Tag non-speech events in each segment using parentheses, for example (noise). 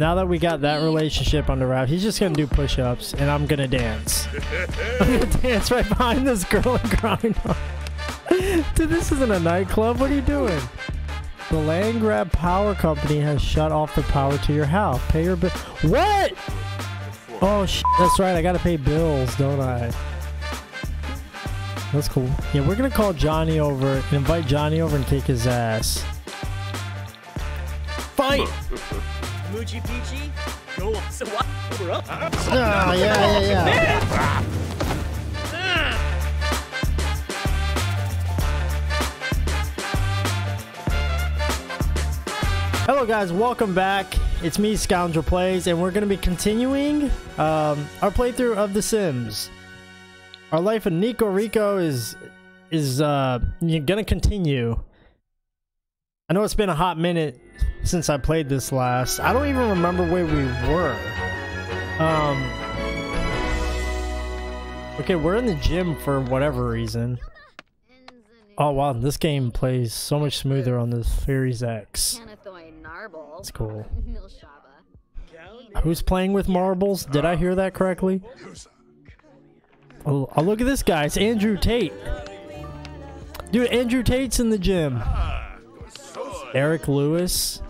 Now that we got that relationship under wrap, he's just gonna do push-ups, and I'm gonna dance. (laughs) I'm gonna dance right behind this girl and grind on. (laughs) Dude, this isn't a nightclub. What are you doing? The land grab power company has shut off the power to your house. Pay your bill. What? Oh, sh that's right. I gotta pay bills, don't I? That's cool. Yeah, we're gonna call Johnny over and invite Johnny over and kick his ass. Fight! Moochie Peachy? Go on. So what? We're up. Oh, yeah, yeah, yeah. Hello guys, welcome back. It's me, Scoundrel Plays, and we're going to be continuing um, our playthrough of The Sims. Our life in Niko Rico is is uh, going to continue. I know it's been a hot minute since I played this last. I don't even remember where we were. Um. Okay, we're in the gym for whatever reason. Oh wow, this game plays so much smoother on the Series X. That's cool. Who's playing with marbles? Did I hear that correctly? Oh, oh, look at this guy. It's Andrew Tate. Dude, Andrew Tate's in the gym. Eric Lewis.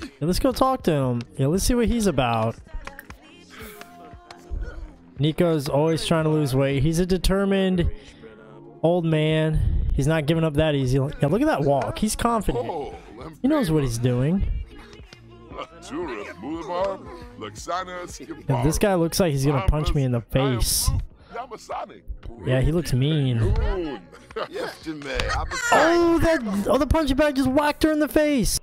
Yeah, let's go talk to him. Yeah, let's see what he's about. Niko's always trying to lose weight. He's a determined old man. He's not giving up that easy. Yeah, look at that walk. He's confident. He knows what he's doing. Yeah, this guy looks like he's gonna punch me in the face. Yeah, he looks mean. (laughs) Oh, that! Oh, the punching bag just whacked her in the face.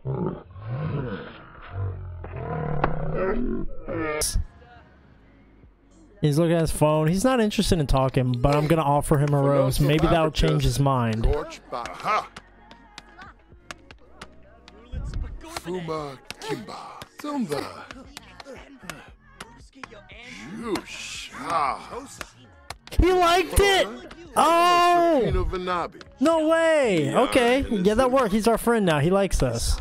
He's looking at his phone. He's not interested in talking, but I'm gonna offer him a rose. Maybe that'll change his mind. Fuma Kimba. Zumba. He liked it! Oh! No way! Okay, yeah, that worked. He's our friend now. He likes us.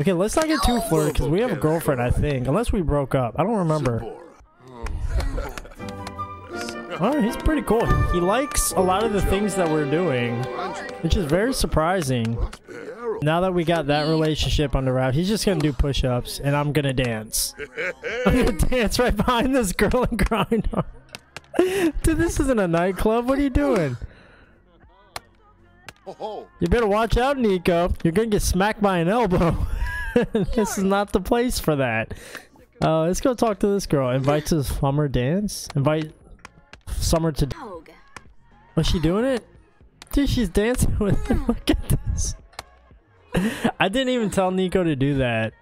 Okay, let's not get too flirty because we have a girlfriend, I think. Unless we broke up. I don't remember. Oh, he's pretty cool. He likes a lot of the things that we're doing, which is very surprising. Now that we got that relationship under wrap, he's just gonna do push-ups, and I'm gonna dance. (laughs) I'm gonna dance right behind this girl and grind on. Dude, this isn't a nightclub. What are you doing? You better watch out, Niko. You're gonna get smacked by an elbow. (laughs) this is not the place for that. Uh, let's go talk to this girl. Invite to summer dance. Invite Summer to. Was she doing it? Dude, she's dancing with him. Look at this. I didn't even tell Niko to do that.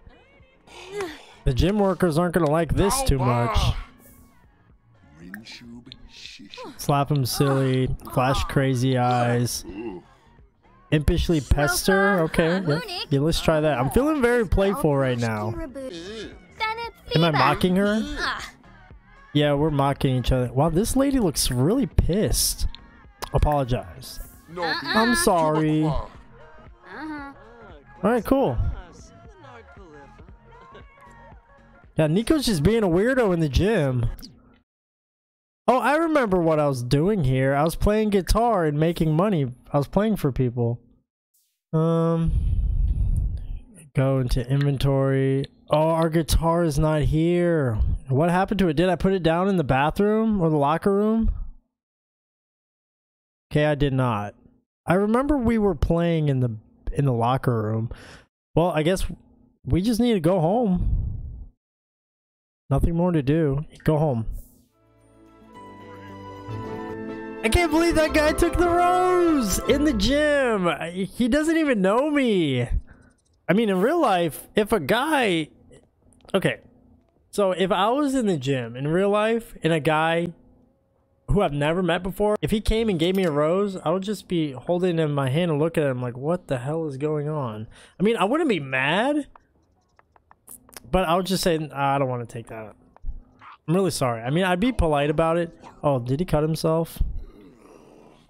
The gym workers aren't gonna like this too much. Slap him silly. Flash crazy eyes. Impishly pester. Okay. Yeah. yeah, let's try that. I'm feeling very playful right now. Am I mocking her? Yeah, we're mocking each other. Wow, this lady looks really pissed. Apologize. I'm sorry. Alright, cool. Yeah, Niko's just being a weirdo in the gym. Oh, I remember what I was doing here. I was playing guitar and making money. I was playing for people. Um, go into inventory. Oh, our guitar is not here. What happened to it? Did I put it down in the bathroom or the locker room? Okay, I did not. I remember we were playing in the in the locker room. Well, I guess we just need to go home. Nothing more to do. Go home. I can't believe that guy took the rose in the gym. He doesn't even know me. I mean, in real life, if a guy... Okay. So, if I was in the gym in real life and a guy who I've never met before, if he came and gave me a rose, I would just be holding it in my hand and look at him like, what the hell is going on? I mean, I wouldn't be mad, but I would just say, I don't want to take that. I'm really sorry. I mean, I'd be polite about it. Oh, did he cut himself?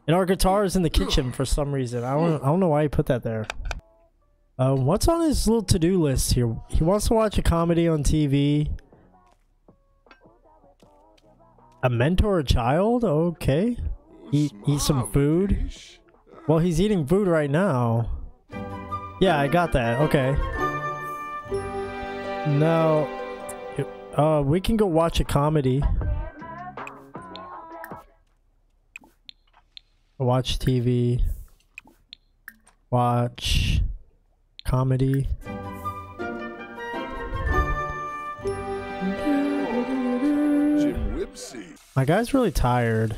And our guitar is in the kitchen for some reason. I don't I don't know why he put that there. Uh, what's on his little to-do list here? He wants to watch a comedy on TV. A mentor a child? Okay. Eat eat some food. Well, he's eating food right now. Yeah, I got that. Okay. Now, uh, we can go watch a comedy. Watch TV. Watch comedy. My guy's really tired.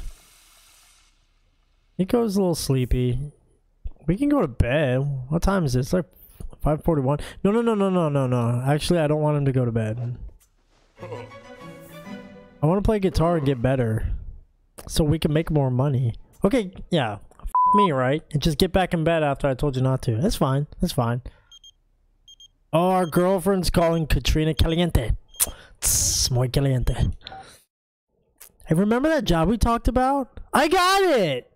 He goes a little sleepy. We can go to bed. What time is it? It's like 5:41. No, no, no, no, no, no, no. Actually, I don't want him to go to bed. I want to play guitar and get better, so we can make more money. Okay, yeah. F me, right? And just get back in bed after I told you not to. That's fine. That's fine. Oh, our girlfriend's calling Katrina Caliente. Tss, muy caliente. Hey, remember that job we talked about? I got it!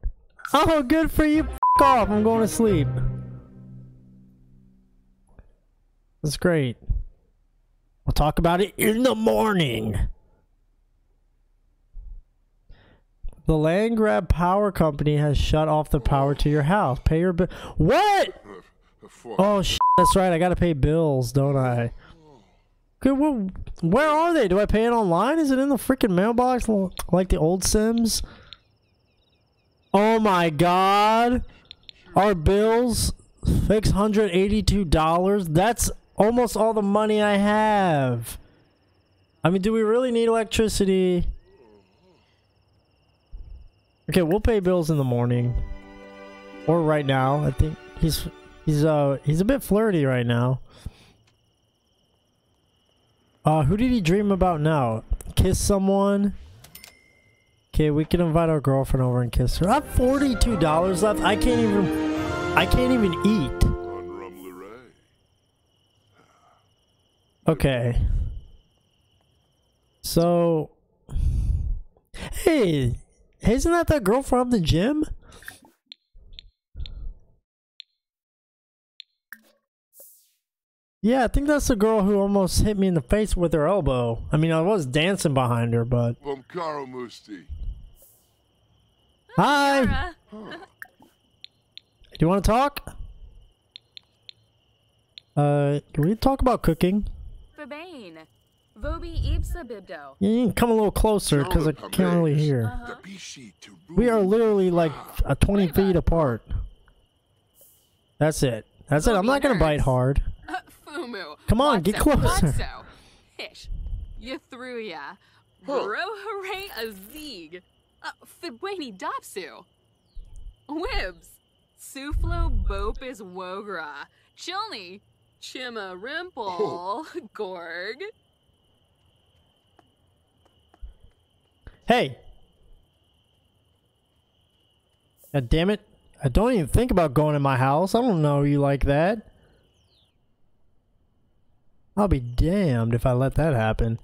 Oh, good for you. F off. I'm going to sleep. That's great. We'll talk about it in the morning. The land grab power company has shut off the power to your house. Pay your bill. What? Oh, sh- that's right. I gotta pay bills, don't I? Okay, well, where are they? Do I pay it online? Is it in the freaking mailbox like the old Sims? Oh my god. Our bills $682. That's almost all the money I have. I mean, do we really need electricity? Okay, we'll pay bills in the morning. Or right now. I think he's he's uh he's a bit flirty right now. Uh who did he dream about now? Kiss someone? Okay, we can invite our girlfriend over and kiss her. I have forty-two dollars left. I can't even I can't even eat. Okay. So Hey, isn't that that girl from the gym? Yeah, I think that's the girl who almost hit me in the face with her elbow. I mean, I was dancing behind her, but From Karo Musti. hi. (laughs) Do you want to talk? Uh, can we talk about cooking? Verbane. Vobi Ibsa Bibdo. You can come a little closer because I can't really hear. Uh-huh. We are literally like uh, 20 feet apart. That's it. That's it. I'm not gonna bite hard. (laughs) Fumu. Come on, get Watso, closer. (laughs) Hish. You threw ya. Bro hooray a zeeg. Uh, Fibweni Dopsu. Wibs. Suflo Bopis Wogra. Chilney. Chima Rimple. (laughs) Gorg. Hey. God damn it. I don't even think about going in my house. I don't know you like that. I'll be damned if I let that happen.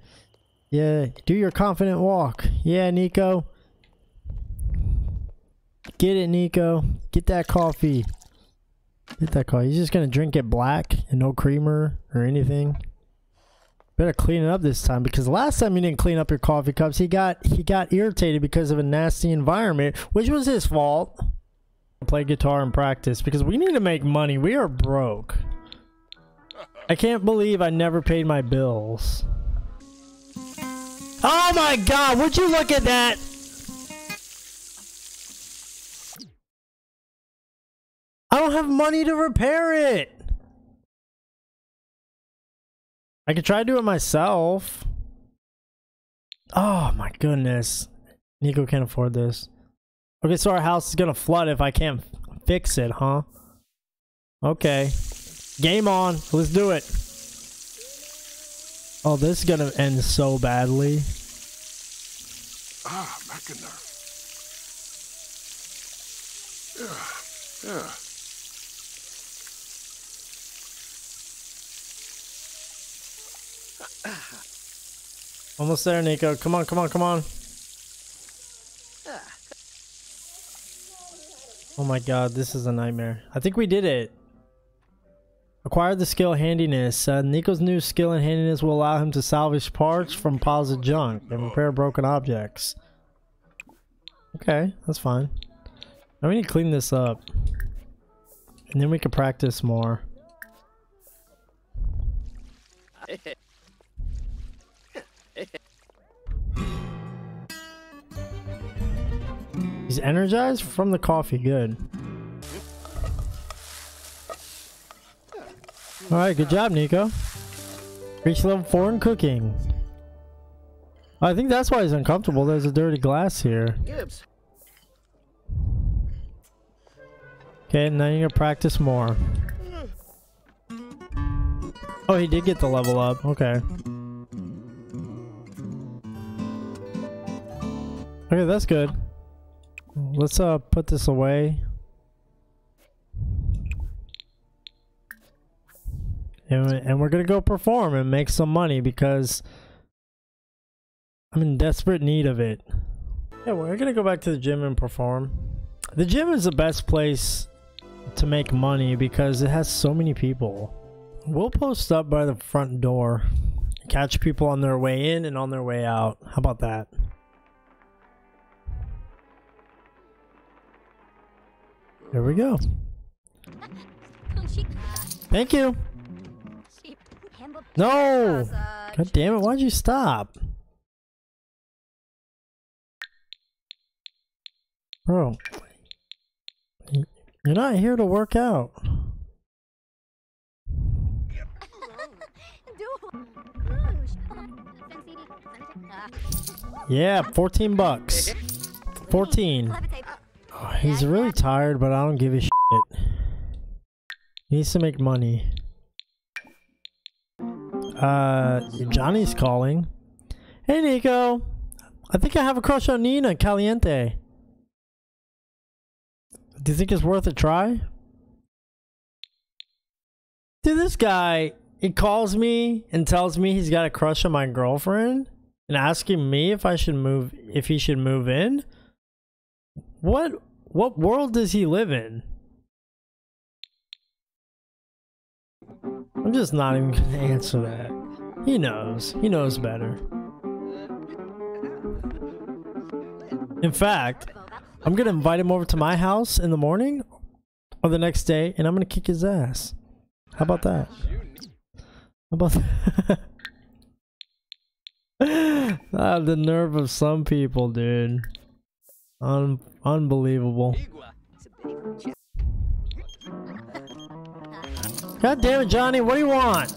Yeah, do your confident walk. Yeah, Niko. Get it, Niko. Get that coffee. Get that coffee. He's just gonna drink it black and no creamer or anything. Better clean it up this time because last time you didn't clean up your coffee cups, he got he got irritated because of a nasty environment, which was his fault. Play guitar and practice because we need to make money. We are broke. I can't believe I never paid my bills. Oh my god, would you look at that? I don't have money to repair it. I could try to do it myself. Oh my goodness. Niko can't afford this. Okay, so our house is gonna flood if I can't fix it, huh? Okay. Game on. Let's do it. Oh, this is gonna end so badly. Ah, Mackinac. Yeah, yeah. (sighs) Almost there, Niko. Come on, come on, come on. (sighs) Oh my god, this is a nightmare. I think we did it. Acquire the skill handiness. Uh, Niko's new skill in handiness will allow him to salvage parts from piles of junk and repair broken objects. Okay, that's fine. Now we need to clean this up. And then we can practice more. (laughs) He's energized from the coffee. Good. Alright, good job, Niko. Reach level 4 in cooking. I think that's why he's uncomfortable. There's a dirty glass here. Okay, now you're gonna practice more. Oh, he did get the level up. Okay. Okay, that's good. Let's uh put this away. And, and we're gonna go perform and make some money because I'm in desperate need of it. Yeah, we're gonna go back to the gym and perform. The gym is the best place to make money because it has so many people. We'll post up by the front door, catch people on their way in and on their way out. How about that? There we go. Thank you. No! God damn it, why'd you stop? Bro. You're not here to work out. Yeah, 14 bucks. 14. (sighs) He's really tired, but I don't give a shit. He needs to make money. Uh, Johnny's calling. Hey, Niko. I think I have a crush on Nina Caliente. Do you think it's worth a try? Dude, this guy, he calls me and tells me he's got a crush on my girlfriend and asking me if I should move, if he should move in. What, what world does he live in? I'm just not even gonna (laughs) answer that. He knows. He knows better. In fact, I'm gonna invite him over to my house in the morning or the next day, and I'm gonna kick his ass. How about that? How about (laughs) that? (laughs) ah, the nerve of some people, dude. Un unbelievable. God damn it, Johnny, what do you want?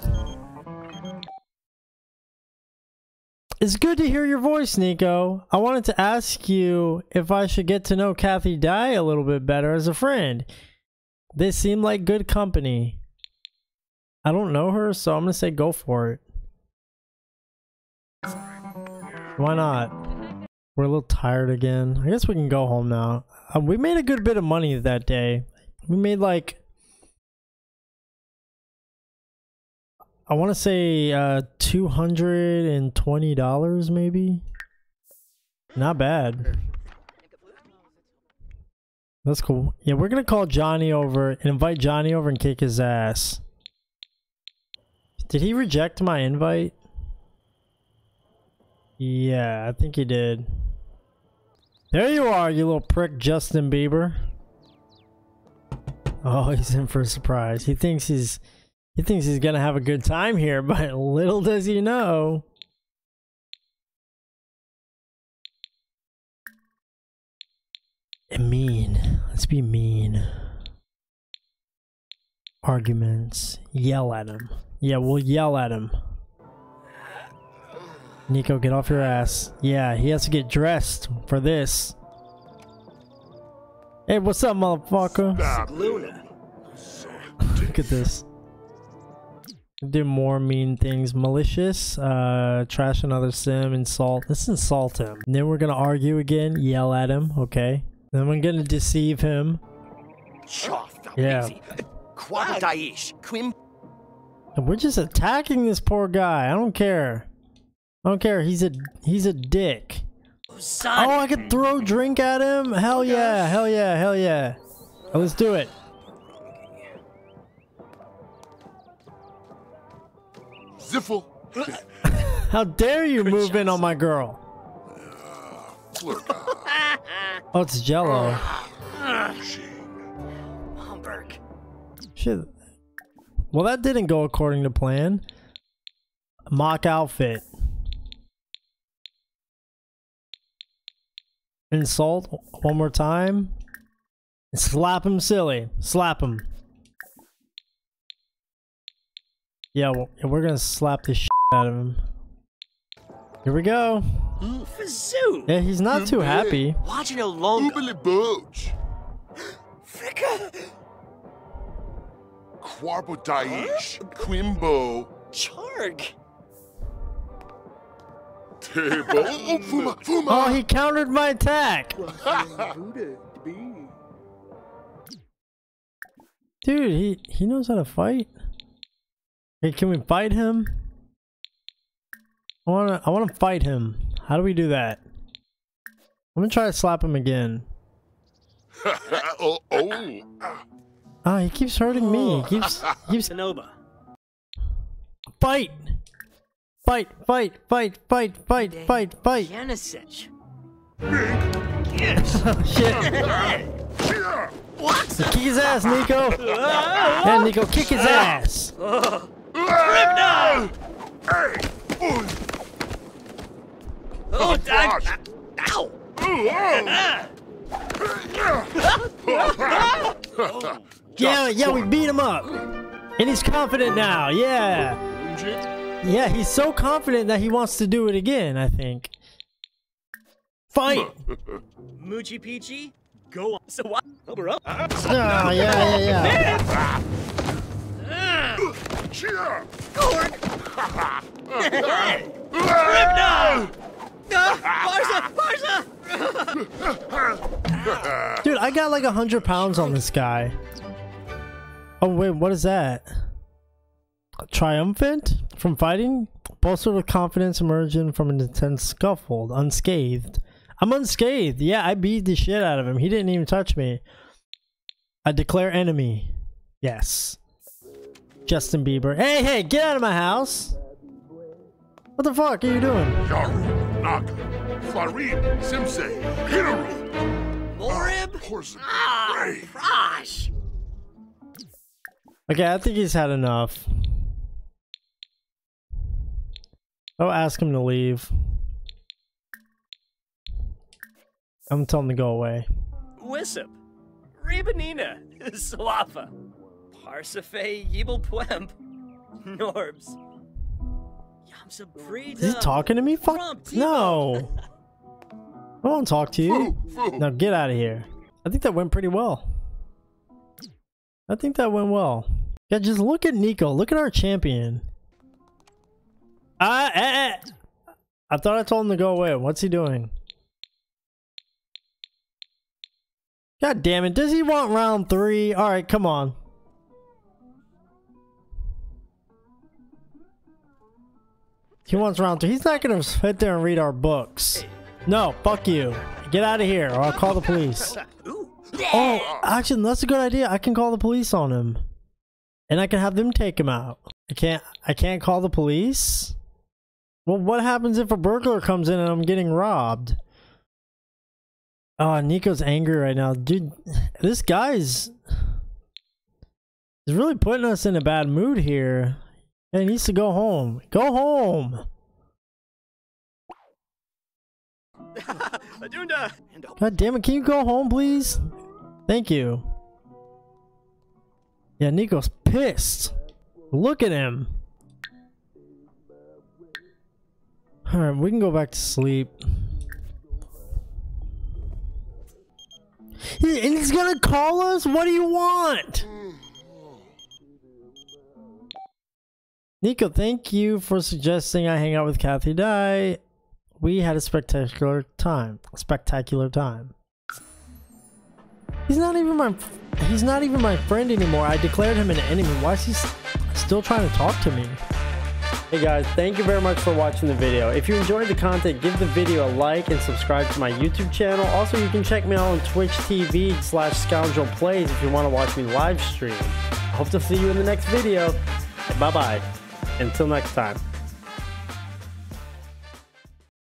It's good to hear your voice, Niko. I wanted to ask you if I should get to know Kathy Dye a little bit better as a friend. They seem like good company. I don't know her, so I'm gonna say go for it. Why not? We're a little tired again. I guess we can go home now. Uh, we made a good bit of money that day. We made like I want to say uh, two hundred and twenty dollars, maybe. Not bad. That's cool. Yeah, we're gonna call Johnny over and invite Johnny over and kick his ass. Did he reject my invite? Yeah, I think he did. There you are, you little prick, Justin Bieber. Oh, (laughs) he's in for a surprise. He thinks he's he thinks he's gonna have a good time here, (laughs) but little does he know. And mean. Let's be mean. Arguments. Yell at him. Yeah, we'll yell at him. Niko, get off your ass. Yeah, he has to get dressed for this. Hey, what's up, motherfucker? Stop Luna. Look at this. Do more mean things. Malicious, uh, trash another sim, insult. Let's insult him. And then we're gonna argue again, yell at him, okay? Then we're gonna deceive him. Yeah. And we're just attacking this poor guy. I don't care. I don't care. He's a he's a dick. Oh, I could throw drink at him? Hell yeah, hell yeah, hell yeah. Oh, let's do it. Ziffle. (laughs) How dare you move in on my girl? Flurka. (laughs) Oh, it's Jello. Homburg. Shit. Well, that didn't go according to plan. Mock outfit. Insult one more time. Slap him silly. Slap him. Yeah, well, we're gonna slap the shit out of him. Here we go. Fazoo. Yeah, he's not too happy. Watching no longer. Oobly. Fricka. Quarbo Daish. Quimbo. Charg. Table. Oh, Fuma. Fuma. Oh, he countered my attack. Dude, he he knows how to fight. Hey, can we fight him? I wanna I wanna fight him. How do we do that? I'm gonna try to slap him again. (laughs) oh, oh. Ah, he keeps hurting me. He keeps keeps Sonoba. fight, fight, fight, fight, fight, fight, fight, fight. Janicic. (laughs) Shit! Yeah. Kick his ass, Niko. Yeah, Niko, kick his ass. Ah! Hey. Oh, Oh, gosh. dang. Ow. oh, Yeah, yeah, we beat him up, and he's confident now. Yeah. Yeah, he's so confident that he wants to do it again, I think. Fight! (laughs) Moochie Peachy. Go on. So what? Over up. Oh, yeah, yeah, yeah. Cheer. Ripna. Barza. Barza. Dude, I got like a hundred pounds on this guy. Oh, wait, what is that? Triumphant? From fighting? Bolstered with confidence emerging from an intense scuffle, unscathed. I'm unscathed. Yeah, I beat the shit out of him. He didn't even touch me. I declare enemy. Yes. Justin Bieber. Hey, hey, get out of my house. What the fuck are you doing? Yaru. Naga. Farid. Simsei. Hinaru. Morib. Horse. Ah, Ray. Frosh. Okay, I think he's had enough. I'll ask him to leave. I'm telling him to go away. Wissip. Ribanina. Slafa. Parsafe Yibble Pwemp. Norbs. Yamsa Breda. Is he talking to me? Fuck Trump, no. (laughs) I won't talk to you. Foo. Foo. Now get out of here. I think that went pretty well. I think that went well. Yeah, just look at Niko. Look at our champion. Ah, eh, eh. I thought I told him to go away. What's he doing? God damn it. Does he want round three? Alright, come on. He wants round three. He's not gonna sit there and read our books. No, fuck you. Get out of here or I'll call the police. Oh, actually, that's a good idea. I can call the police on him, and I can have them take him out. I can't. I can't call the police. Well, what happens if a burglar comes in and I'm getting robbed? Oh, Niko's angry right now, dude. This guy's is really putting us in a bad mood here. He needs to go home. Go home. (laughs) God damn it, can you go home, please? Thank you. Yeah, Niko's pissed. Look at him. Alright, we can go back to sleep. And he's gonna call us? What do you want? Niko, thank you for suggesting I hang out with Kathy Dye. We had a spectacular time. Spectacular time. He's not even my he's not even my friend anymore. I declared him an enemy. Why is he s- still trying to talk to me? Hey guys, thank you very much for watching the video. If you enjoyed the content, give the video a like and subscribe to my YouTube channel. Also, you can check me out on Twitch TV slash Scoundrel Plays if you want to watch me live stream. Hope to see you in the next video. Bye bye. Until next time.